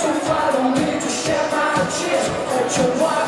too far, don't to share my tears. But you want